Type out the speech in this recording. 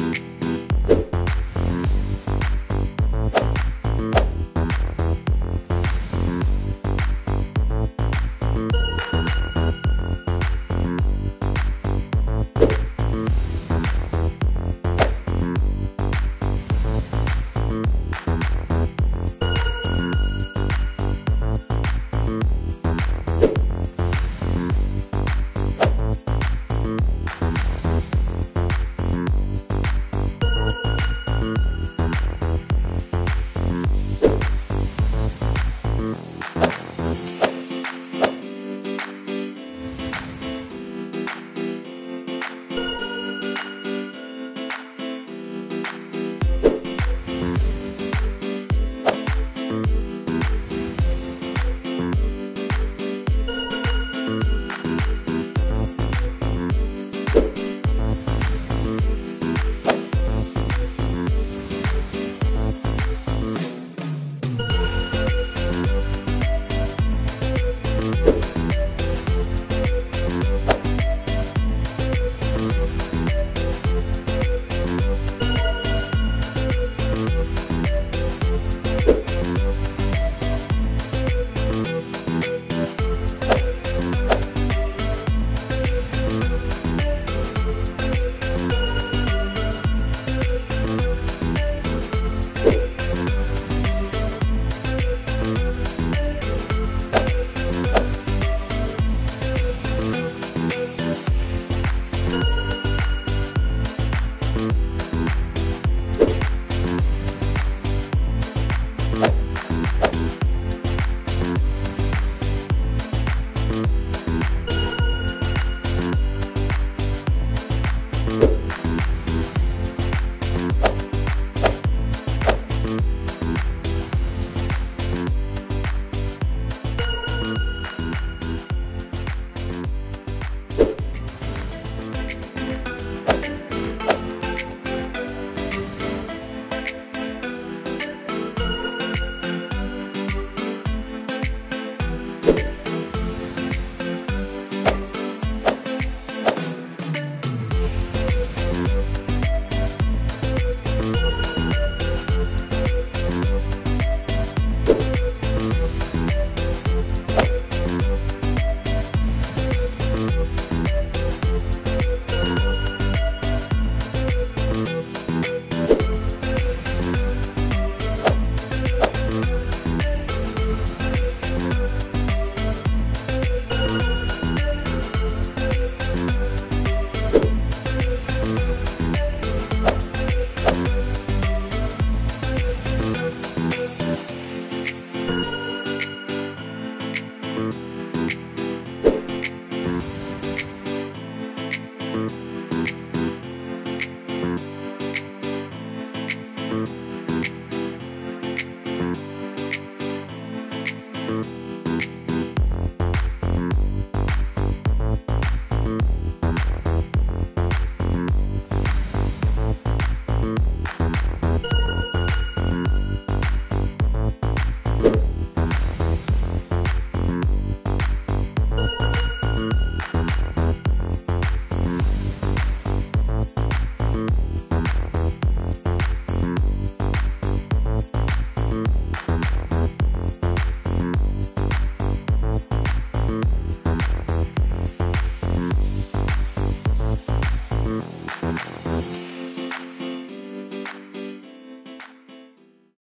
Música